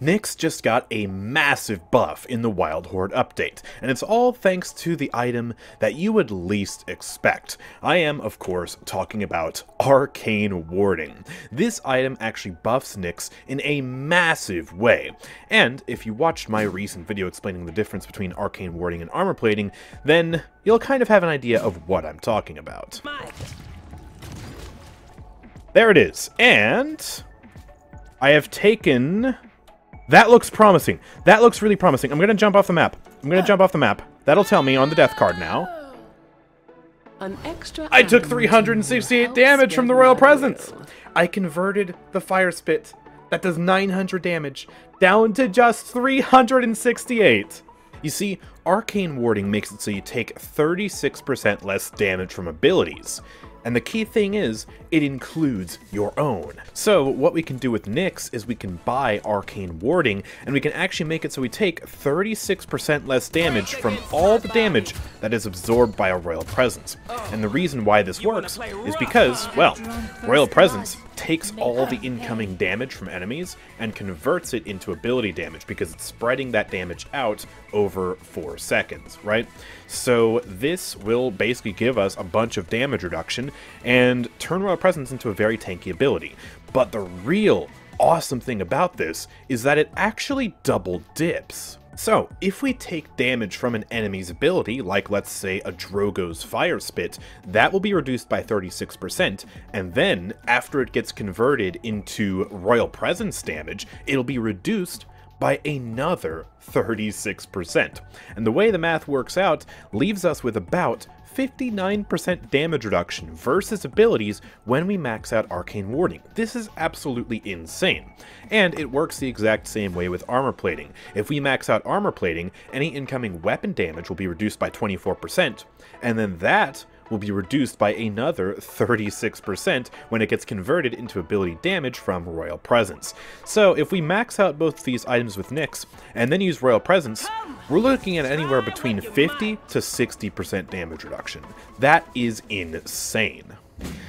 Nyx just got a massive buff in the Wild Hoard update, and it's all thanks to the item that you would least expect. I am, of course, talking about Arcane Warding. This item actually buffs Nyx in a massive way, and if you watched my recent video explaining the difference between Arcane Warding and Armor Plating, then you'll kind of have an idea of what I'm talking about. There it is, and I have taken that looks promising. That looks really promising. I'm going to jump off the map. I'm going to jump off the map. That'll tell me on the death card now. An extra I took 368 damage from the Royal Presence. I converted the Fire Spit that does 900 damage down to just 368. You see, Arcane Warding makes it so you take 36% less damage from abilities. And the key thing is, it includes your own. So what we can do with Nyx is we can buy Arcane Warding, and we can actually make it so we take 36% less damage from all the damage that is absorbed by a Royal Presence. And the reason why this works is because, well, Royal Presence takes all the incoming damage from enemies and converts it into ability damage because it's spreading that damage out over 4 seconds, right? So this will basically give us a bunch of damage reduction and turn Royal Presence into a very tanky ability. But the real awesome thing about this is that it actually double dips. So, if we take damage from an enemy's ability, like let's say a Drogoz's Fire Spit, that will be reduced by 36%, and then, after it gets converted into Royal Presence damage, it'll be reduced by another 36%. And the way the math works out leaves us with about 59% damage reduction versus abilities when we max out Arcane Warding. This is absolutely insane. And it works the exact same way with armor plating. If we max out armor plating, any incoming weapon damage will be reduced by 24%, and then that will be reduced by another 36% when it gets converted into ability damage from Royal Presence. So if we max out both these items with Nyx, and then use Royal Presence, we're looking at anywhere between 50 to 60% damage reduction. That is insane.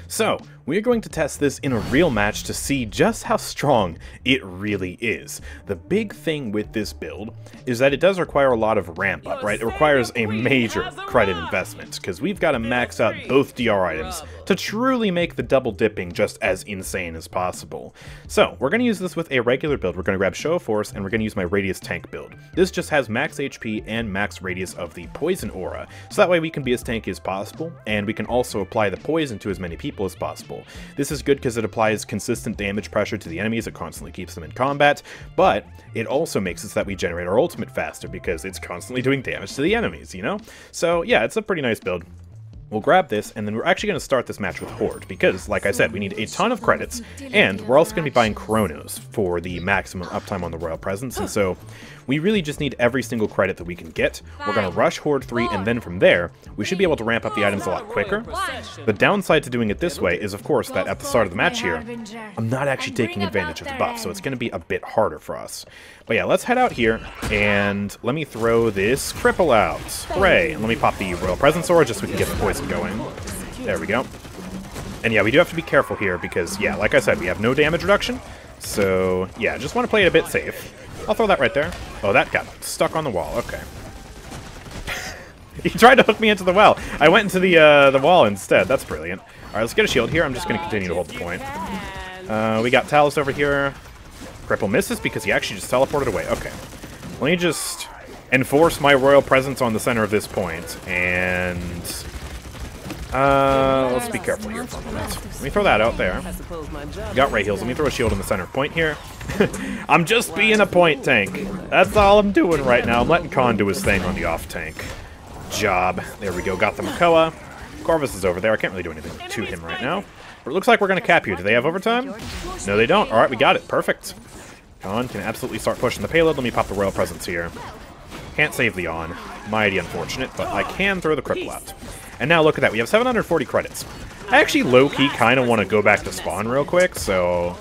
So, we're going to test this in a real match to see just how strong it really is. The big thing with this build is that it does require a lot of ramp up, right? It requires a major credit investment, because we've got to max out both DR items to truly make the double dipping just as insane as possible. So, we're going to use this with a regular build. We're going to grab Show of Force, and we're going to use my Radius Tank build. This just has max HP and max radius of the Poison Aura, so that way we can be as tanky as possible, and we can also apply the poison to as many people as possible. This is good because it applies consistent damage pressure to the enemies, it constantly keeps them in combat, but it also makes it so that we generate our ultimate faster because it's constantly doing damage to the enemies, you know? So yeah, it's a pretty nice build. We'll grab this, and then we're actually going to start this match with Horde, because, like I said, we need a ton of credits, and we're also going to be buying Chronos for the maximum uptime on the Royal Presence, and so we really just need every single credit that we can get. We're going to rush Horde 3, and then from there, we should be able to ramp up the items a lot quicker. The downside to doing it this way is, of course, that at the start of the match here, I'm not actually taking advantage of the buff, so it's going to be a bit harder for us. But yeah, let's head out here, and let me throw this Cripple out. Hooray! And let me pop the Royal Presence Aura just so we can get the poison going. There we go. And yeah, we do have to be careful here because, yeah, like I said, we have no damage reduction. So, yeah, just want to play it a bit safe. I'll throw that right there. Oh, that got stuck on the wall. Okay. he tried to hook me into the well. I went into the uh, the wall instead. That's brilliant. All right, let's get a shield here. I'm just going to continue to hold the point. Uh, we got Talus over here. Cripple misses because he actually just teleported away. Okay. Let me just enforce my royal presence on the center of this point, and... Uh, let's be careful here for a moment. Let me throw that out there. Got Ray Heals. Let me throw a shield in the center point here. I'm just being a point tank. That's all I'm doing right now. I'm letting Khan do his thing on the off tank. Job. There we go. Got the Makoa. Corvus is over there. I can't really do anything to him right now. But it looks like we're going to cap you. Do they have overtime? No, they don't. All right, we got it. Perfect. Khan can absolutely start pushing the payload. Let me pop the Royal Presence here. Can't save the On. Mighty unfortunate, but I can throw the out. And now look at that. We have 740 credits. I actually low-key kind of want to go back to spawn real quick, so...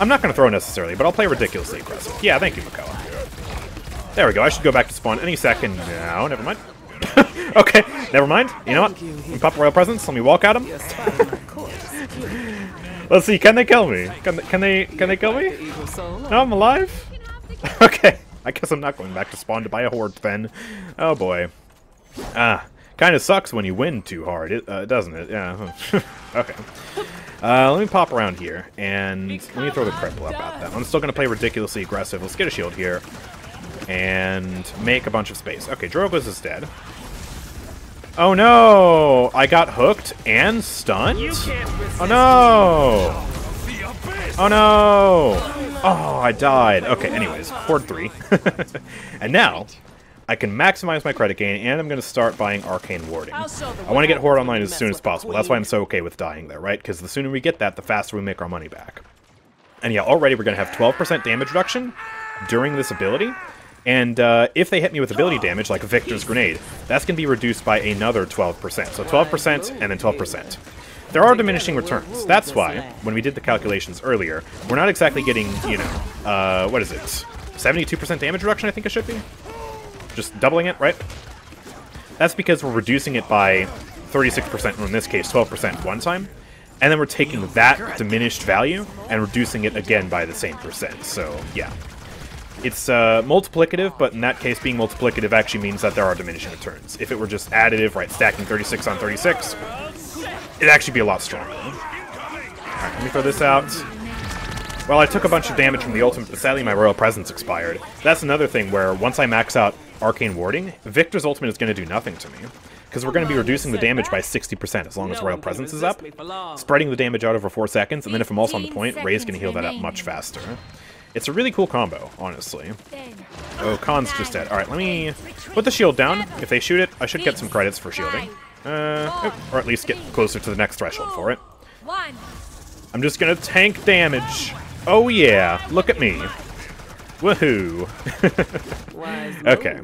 I'm not going to throw necessarily, but I'll play ridiculously aggressive. Yeah, thank you, Makoa. There we go. I should go back to spawn any second now. Never mind. okay, never mind. You know what? Pop Royal Presence. Let me walk at him. Let's see. Can they kill me? Can they, can they can they kill me? No, I'm alive. okay, I guess I'm not going back to spawn to buy a horde then. Oh boy. Ah, kind of sucks when you win too hard, it, uh, doesn't it? Yeah. okay. Uh, let me pop around here, and let me throw the cripple up at them. I'm still going to play ridiculously aggressive. Let's get a shield here, and make a bunch of space. Okay, Drogoz is dead. Oh no! I got hooked and stunned? Oh no! Oh no! Oh, I died. Okay, anyways, Horde 3. and now, I can maximize my credit gain, and I'm going to start buying Arcane Warding. I want to get Horde Online as soon as possible. That's why I'm so okay with dying there, right? Because the sooner we get that, the faster we make our money back. And yeah, already we're going to have 12% damage reduction during this ability. And uh, if they hit me with ability damage, like Victor's Grenade, that's going to be reduced by another 12%. So 12% and then 12%. There are diminishing returns. That's why, when we did the calculations earlier, we're not exactly getting, you know, uh, what is it? 72% damage reduction, I think it should be? Just doubling it, right? That's because we're reducing it by 36%, or in this case, 12% one time. And then we're taking that diminished value and reducing it again by the same percent. So, yeah. It's uh, multiplicative, but in that case, being multiplicative actually means that there are diminishing returns. If it were just additive, right, stacking 36 on 36, it'd actually be a lot stronger. Let me throw this out. Well, I took a bunch of damage from the ultimate, but sadly my Royal Presence expired. That's another thing where, once I max out Arcane Warding, Victor's ultimate is going to do nothing to me. Because we're going to be reducing the damage by 60% as long as Royal Presence is up, spreading the damage out over 4 seconds, and then if I'm also on the point, Ray's going to heal that up much faster. It's a really cool combo, honestly. Oh, Khan's just dead. Alright, let me put the shield down. If they shoot it, I should get some credits for shielding. Uh, or at least get closer to the next threshold for it. I'm just gonna tank damage. Oh yeah, look at me. Woohoo! okay.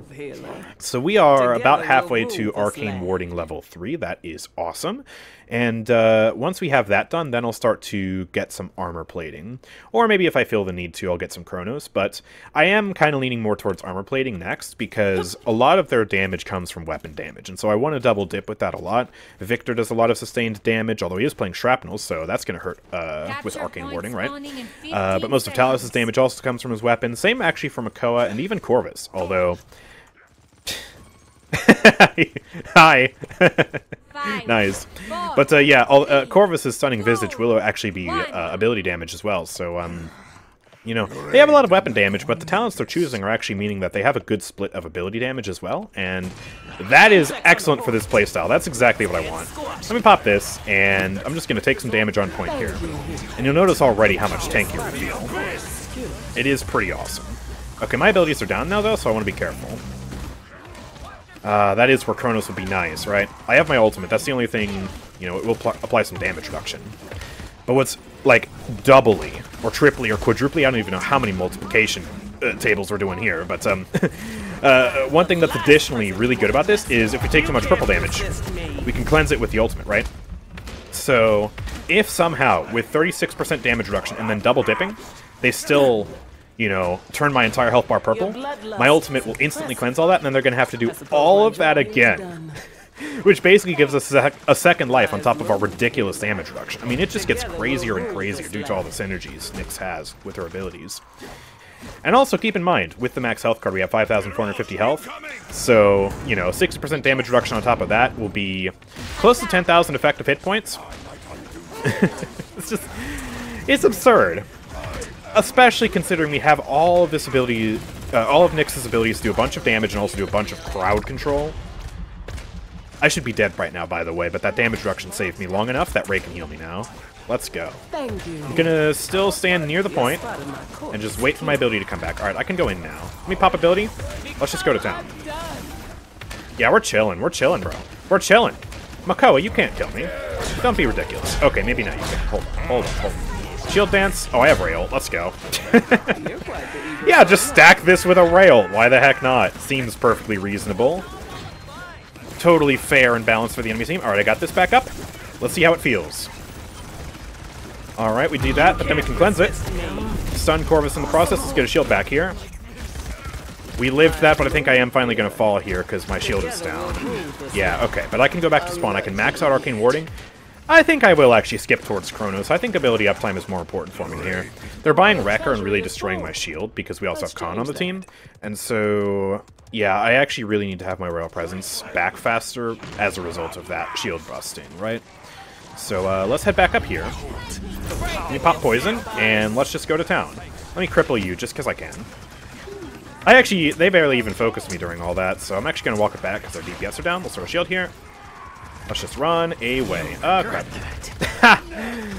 So we are about halfway to Arcane Warding level 3. That is awesome. And uh, once we have that done, then I'll start to get some armor plating. Or maybe if I feel the need to, I'll get some Chronos. But I am kind of leaning more towards armor plating next, because a lot of their damage comes from weapon damage. And so I want to double dip with that a lot. Victor does a lot of sustained damage, although he is playing Shrapnel, so that's going to hurt uh, with Arcane Warding, right? Uh, but most of Talus' damage also comes from his weapons. Same actually from Makoa and even Corvus, although... Hi. nice. But uh, yeah, all, uh, Corvus' Stunning Visage will actually be uh, ability damage as well, so um, you know, they have a lot of weapon damage, but the talents they're choosing are actually meaning that they have a good split of ability damage as well, and that is excellent for this playstyle. That's exactly what I want. Let me pop this, and I'm just going to take some damage on point here. And you'll notice already how much tankier I feel. It is pretty awesome. Okay, my abilities are down now, though, so I want to be careful. Uh, that is where Chronos would be nice, right? I have my ultimate. That's the only thing, you know, it will apply some damage reduction. But what's, like, doubly, or triply, or quadruply, I don't even know how many multiplication uh, tables we're doing here, but, um, uh, one thing that's additionally really good about this is if we take too much purple damage, we can cleanse it with the ultimate, right? So, if somehow, with 36% damage reduction and then double dipping, they still you know, turn my entire health bar purple, my ultimate will instantly cleanse all that, and then they're going to have to do all of that again. Which basically gives us a, sec a, second life on top of our ridiculous damage reduction. I mean, it just gets crazier and crazier due to all the synergies Nyx has with her abilities. And also keep in mind, with the max health card, we have 5,450 health. So, you know, 60% damage reduction on top of that will be close to 10,000 effective hit points. it's just, it's absurd especially considering we have all of this ability, uh, all of Nyx's abilities to do a bunch of damage and also do a bunch of crowd control. I should be dead right now, by the way, but that damage reduction saved me long enough that Ray can heal me now. Let's go. Thank you. I'm gonna still stand near the point and just wait for my ability to come back. Alright, I can go in now. Let me pop ability. Let's just go to town. Yeah, we're chilling. We're chilling, bro. We're chilling. Makoa, you can't kill me. Don't be ridiculous. Okay, maybe not you can. Hold on, hold on, hold on. Shield dance? Oh, I have rail. Let's go. yeah, just stack this with a rail. Why the heck not? Seems perfectly reasonable. Totally fair and balanced for the enemy team. Alright, I got this back up. Let's see how it feels. Alright, we do that, but then we can cleanse it. Stun Corvus in the process. Let's get a shield back here. We lived that, but I think I am finally going to fall here because my shield is down. Yeah, okay. But I can go back to spawn. I can max out Arcane Warding. I think I will actually skip towards Chronos. I think ability uptime is more important for me here. They're buying Wrecker and really destroying my shield because we also have Khan on the team. And so, yeah, I actually really need to have my Royal Presence back faster as a result of that shield busting, right? So uh, let's head back up here. Let me pop poison, and let's just go to town. Let me cripple you just because I can. I actually, they barely even focused me during all that, so I'm actually going to walk it back because our DPS are down. We'll throw a shield here. Let's just run away. Oh, crap.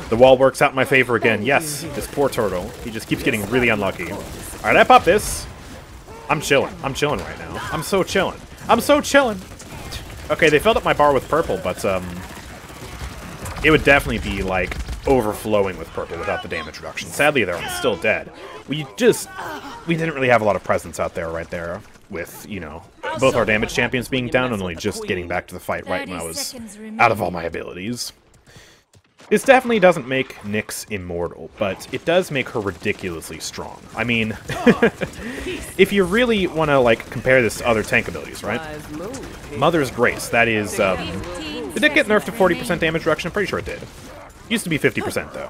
the wall works out in my favor again. Yes, this poor turtle. He just keeps getting really unlucky. Alright, I pop this. I'm chilling. I'm chilling right now. I'm so chilling. I'm so chilling. Okay, they filled up my bar with purple, but um, it would definitely be, like, overflowing with purple without the damage reduction. Sadly, they're still dead. We just... We didn't really have a lot of presence out there right there with, you know, both our damage champions being down and only just getting back to the fight right when I was out of all my abilities. This definitely doesn't make Nyx immortal, but it does make her ridiculously strong. I mean, if you really want to, like, compare this to other tank abilities, right? Mother's Grace, that is, um... Did it get nerfed to 40% damage reduction? I'm pretty sure it did. Used to be 50%, though.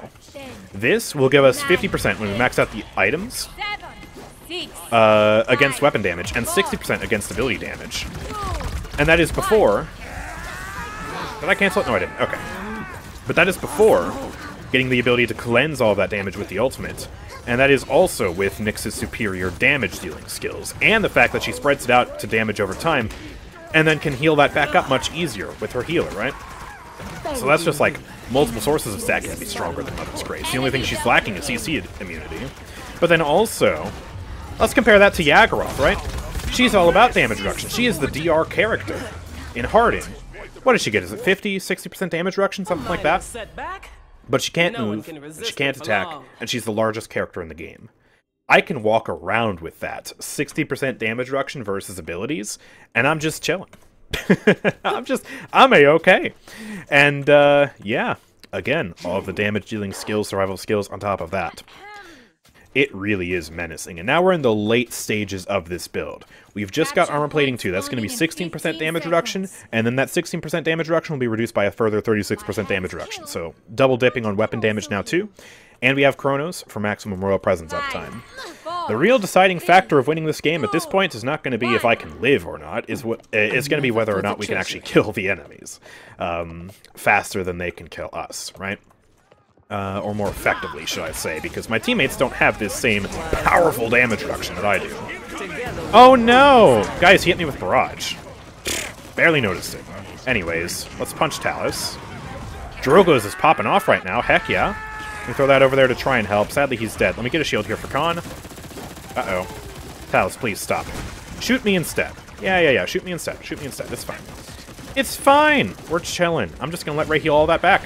This will give us 50% when we max out the items uh, against weapon damage and 60% against ability damage. And that is before... Did I cancel it? No, I didn't. Okay. But that is before getting the ability to cleanse all that damage with the ultimate. And that is also with Nyx's superior damage dealing skills, and the fact that she spreads it out to damage over time, and then can heal that back up much easier with her healer, right? So that's just like multiple sources of stat can be stronger than Mother's Grace. The only thing she's lacking is CC immunity. But then also, let's compare that to Yagorath, right? She's all about damage reduction. She is the DR character. In Harden, what does she get? Is it 50, 60% damage reduction, something like that? But she can't move, she can't attack, and she's the largest character in the game. I can walk around with that 60% damage reduction versus abilities, and I'm just chilling. I'm just, I'm a-okay. And, uh, yeah, again, all of the damage dealing skills, survival skills on top of that. It really is menacing. And now we're in the late stages of this build. We've just got armor plating 2. That's going to be 16% damage reduction, and then that 16% damage reduction will be reduced by a further 36% damage reduction. So double dipping on weapon damage now too. And we have Chronos for maximum royal presence uptime. The real deciding factor of winning this game at this point is not going to be if I can live or not. Is what it's going to be whether or not we can actually kill the enemies um, faster than they can kill us, right? Uh, or more effectively, should I say, because my teammates don't have this same powerful damage reduction that I do. Oh no! Guys, he hit me with Barrage. Barely noticed it. Anyways, let's punch Talus. Drogoz is popping off right now, heck yeah. Let me throw that over there to try and help. Sadly, he's dead. Let me get a shield here for Khan. Uh-oh. Talus, please stop. Shoot me instead. Yeah, yeah, yeah, shoot me instead. Shoot me instead. It's fine. It's fine! We're chilling. I'm just gonna let Ray heal all that back.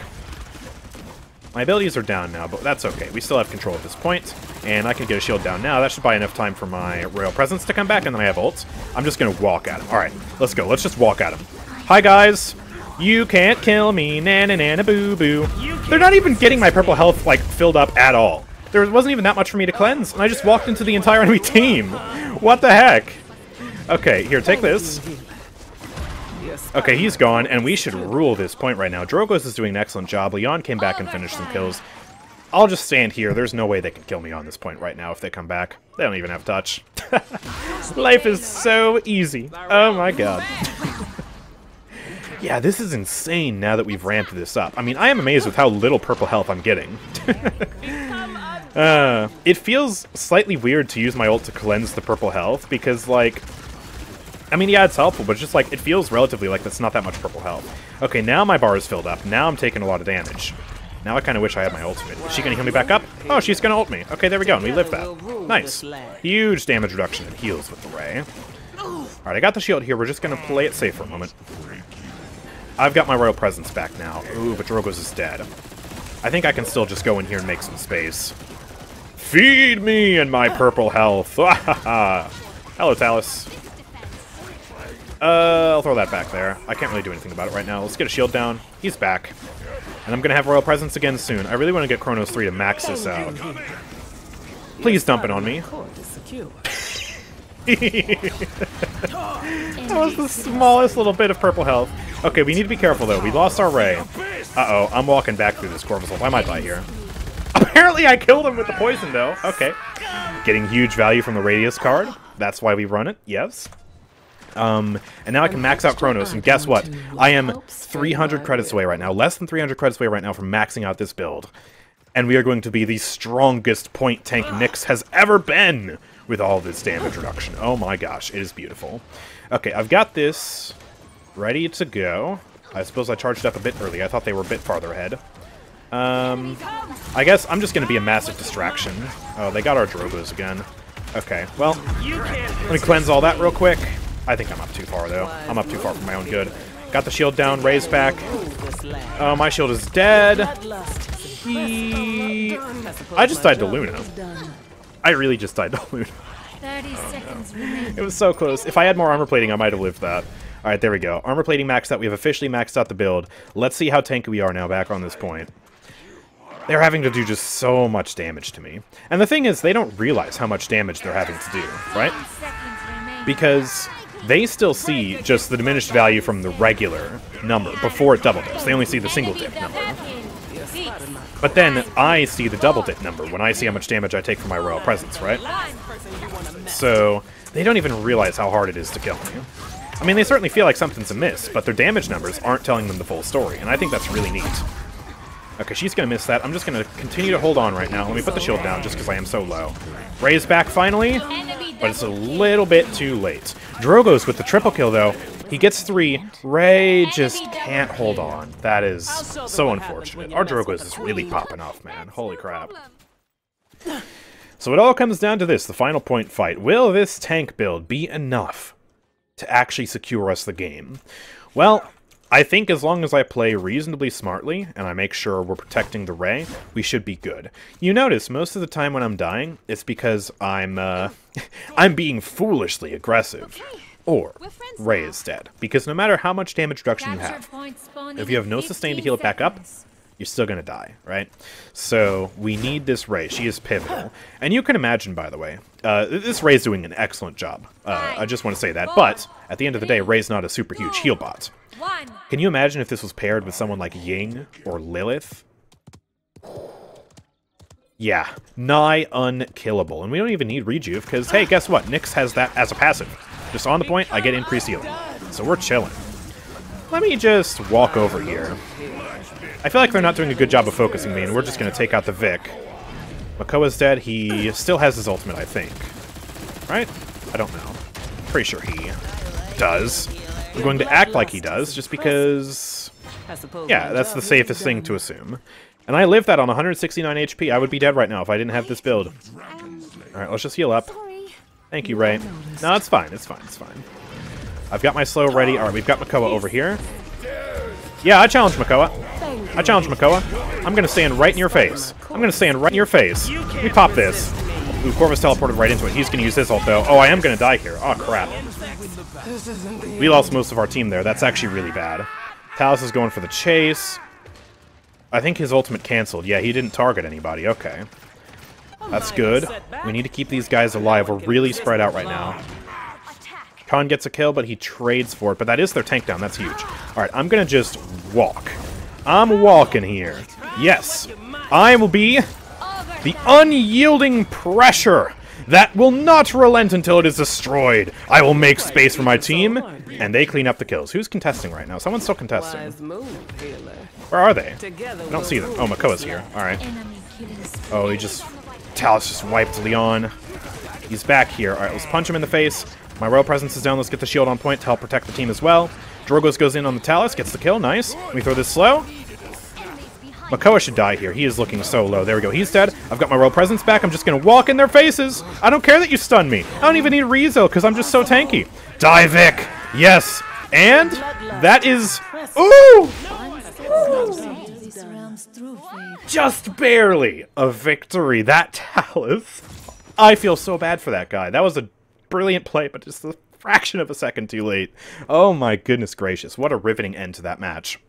My abilities are down now, but that's okay. We still have control at this point, and I can get a shield down now. That should buy enough time for my Royal Presence to come back, and then I have ults. I'm just to walk at him. All right, let's go. Let's just walk at him. Hi, guys. You can't kill me, na na na na boo boo. They're not even getting my purple health, like, filled up at all. There wasn't even that much for me to cleanse, and I just walked into the entire enemy team. What the heck? Okay, here, take this. Okay, he's gone, and we should rule this point right now. Drogoz is doing an excellent job. Leon came back and finished some kills. I'll just stand here. There's no way they can kill me on this point right now if they come back. They don't even have touch. Life is so easy. Oh my god. yeah, this is insane now that we've ramped this up. I mean, I am amazed with how little purple health I'm getting. uh, it feels slightly weird to use my ult to cleanse the purple health because, like, I mean, yeah, it's helpful, but just like, it feels relatively like that's not that much purple health. Okay, now my bar is filled up. Now I'm taking a lot of damage. Now I kind of wish I had my ultimate. Is she going to heal me back up? Oh, she's going to ult me. Okay, there we go, and we live that. Nice. Huge damage reduction and heals with the Ray. Alright, I got the shield here. We're just going to play it safe for a moment. I've got my Royal Presence back now. Ooh, but Drogoz is dead. I think I can still just go in here and make some space. Feed me and my purple health. Hello, Talus. Uh, I'll throw that back there. I can't really do anything about it right now. Let's get a shield down. He's back. And I'm going to have Royal Presence again soon. I really want to get Chronos 3 to max this out. Please dump it on me. that was the smallest little bit of purple health. Okay, we need to be careful, though. We lost our Ray. Uh-oh, I'm walking back through this Corvus I might die here. Apparently I killed him with the poison, though. Okay. Getting huge value from the Radius card. That's why we run it, yes. Um, and now I can max out Chronos, and guess what? I am 300 credits away right now, less than 300 credits away right now from maxing out this build. And we are going to be the strongest point tank Nyx has ever been with all this damage reduction. Oh my gosh, it is beautiful. Okay, I've got this ready to go. I suppose I charged up a bit early. I thought they were a bit farther ahead. Um, I guess I'm just going to be a massive distraction. Oh, they got our Drogoz again. Okay, well, let me cleanse all that real quick. I think I'm up too far, though. I'm up too far for my own good. Got the shield down, raised back. Oh, my shield is dead. He... I just died to Luna. I really just died to Luna. Oh, it was so close. If I had more armor plating, I might have lived that. Alright, there we go. Armor plating maxed out. We have officially maxed out the build. Let's see how tanky we are now back on this point. They're having to do just so much damage to me. And the thing is, they don't realize how much damage they're having to do, right? Because they still see just the diminished value from the regular number before it double dips. They only see the single dip number. But then I see the double dip number when I see how much damage I take from my royal presence, right? So they don't even realize how hard it is to kill me. I mean, they certainly feel like something's amiss, but their damage numbers aren't telling them the full story, and I think that's really neat. Okay, she's going to miss that. I'm just going to continue to hold on right now. Let me put the shield down just because I am so low. Raise back finally, but it's a little bit too late. Drogoz with the triple kill, though. He gets three. Ray just can't hold on. That is so unfortunate. Our Drogoz is really popping off, man. Holy crap. So it all comes down to this, the final point fight. Will this tank build be enough to actually secure us the game? Well, I think as long as I play reasonably smartly, and I make sure we're protecting the Ray, we should be good. You notice, most of the time when I'm dying, it's because I'm, uh, I'm being foolishly aggressive. Or, Ray is dead. Because no matter how much damage reduction you have, if you have no sustain to heal it back up, you're still going to die, right? So we need this Ray. She is pivotal. And you can imagine, by the way, uh, this Ray's doing an excellent job. Uh, I just want to say that. But, at the end of the day, Ray's not a super huge heal bot. Can you imagine if this was paired with someone like Ying or Lilith? Yeah, nigh unkillable. And we don't even need Rejuve, because, hey, guess what? Nyx has that as a passive. Just on the point, I get increased healing. So we're chilling. Let me just walk over here. I feel like they're not doing a good job of focusing me, and we're just going to take out the Vic. Makoa's dead. He still has his ultimate, I think. Right? I don't know. Pretty sure he does. I'm going to act like he does, just because... Yeah, that's the safest thing to assume. And I live that on 169 HP. I would be dead right now if I didn't have this build. Alright, let's just heal up. Thank you, Ray. No, it's fine. It's fine. It's fine. I've got my slow ready. Alright, we've got Makoa over here. Yeah, I challenge Makoa. I challenge Makoa. I'm going to stand right in your face. I'm going to stand right in your face. Let me pop this. Ooh, Corvus teleported right into it. He's going to use his ult, though. Oh, I am going to die here. Oh, crap. We lost most of our team there. That's actually really bad. Talus is going for the chase. I think his ultimate canceled. Yeah, he didn't target anybody. Okay. That's good. We need to keep these guys alive. We're really spread out right now. Khan gets a kill, but he trades for it. But that is their tank down. That's huge. Alright, I'm going to just walk. I'm walking here. Yes. I will be the unyielding pressure that will not relent until it is destroyed. I will make space for my team, and they clean up the kills. Who's contesting right now? Someone's still contesting. Where are they? I don't see them. Oh, Makoa's here. Alright. Oh, he just... Talus just wiped Leon. He's back here. Alright, let's punch him in the face. My royal presence is down. Let's get the shield on point to help protect the team as well. Drogoz goes in on the Talus, gets the kill. Nice. Let me throw this slow. Makoa should die here. He is looking so low. There we go. He's dead. I've got my royal presence back. I'm just going to walk in their faces. I don't care that you stun me. I don't even need Rizo because I'm just so tanky. Die, Vic. Yes. And that is... Ooh! Just barely a victory. That Talus. I feel so bad for that guy. That was a brilliant play, but just a fraction of a second too late. Oh my goodness gracious. What a riveting end to that match.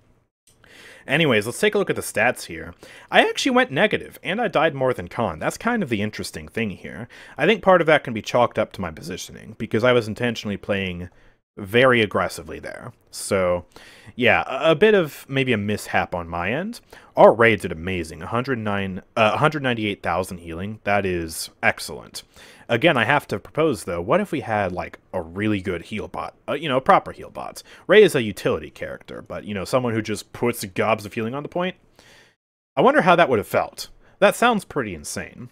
Anyways, let's take a look at the stats here. I actually went negative, and I died more than Khan. That's kind of the interesting thing here. I think part of that can be chalked up to my positioning, because I was intentionally playing very aggressively there. So, yeah, a, a bit of maybe a mishap on my end. Our raid did amazing. 109, uh, 198,000 healing. That is excellent. Again, I have to propose, though, what if we had, like, a really good heal bot? Uh, you know, proper heal bots. Ray is a utility character, but, you know, someone who just puts gobs of healing on the point? I wonder how that would have felt. That sounds pretty insane.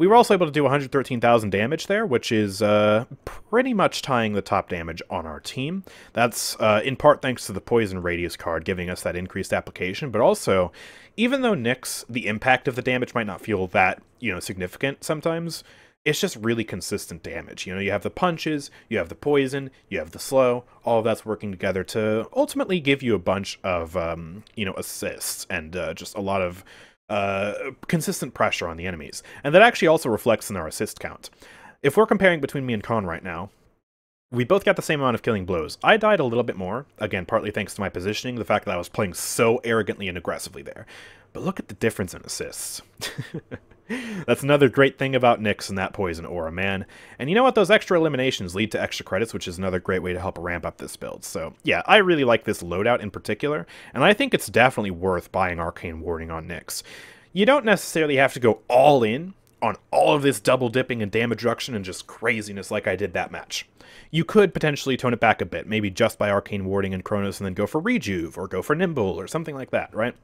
We were also able to do 113,000 damage there, which is uh, pretty much tying the top damage on our team. That's uh, in part thanks to the Poison Radius card giving us that increased application, but also, even though Nyx, the impact of the damage might not feel that, you know, significant sometimes, it's just really consistent damage. You know, you have the punches, you have the poison, you have the slow, all of that's working together to ultimately give you a bunch of, um, you know, assists and uh, just a lot of uh, consistent pressure on the enemies. And that actually also reflects in our assist count. If we're comparing between me and Khan right now, we both got the same amount of killing blows. I died a little bit more, again, partly thanks to my positioning, the fact that I was playing so arrogantly and aggressively there. But look at the difference in assists. That's another great thing about Nyx and that poison aura, man. And you know what? Those extra eliminations lead to extra credits, which is another great way to help ramp up this build. So yeah, I really like this loadout in particular, and I think it's definitely worth buying Arcane Warding on Nyx. You don't necessarily have to go all in on all of this double dipping and damage reduction and just craziness like I did that match. You could potentially tone it back a bit, maybe just by Arcane Warding and Chronos and then go for Rejuve, or go for Nimble, or something like that, right?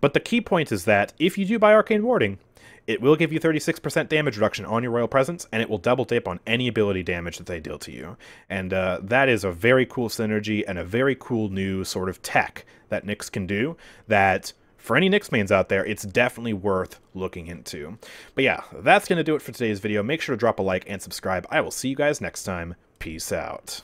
But the key point is that if you do buy Arcane Warding, it will give you 36% damage reduction on your Royal Presence, and it will double dip on any ability damage that they deal to you. And uh, that is a very cool synergy and a very cool new sort of tech that Nyx can do that for any Nyx mains out there, it's definitely worth looking into. But yeah, that's going to do it for today's video. Make sure to drop a like and subscribe. I will see you guys next time. Peace out.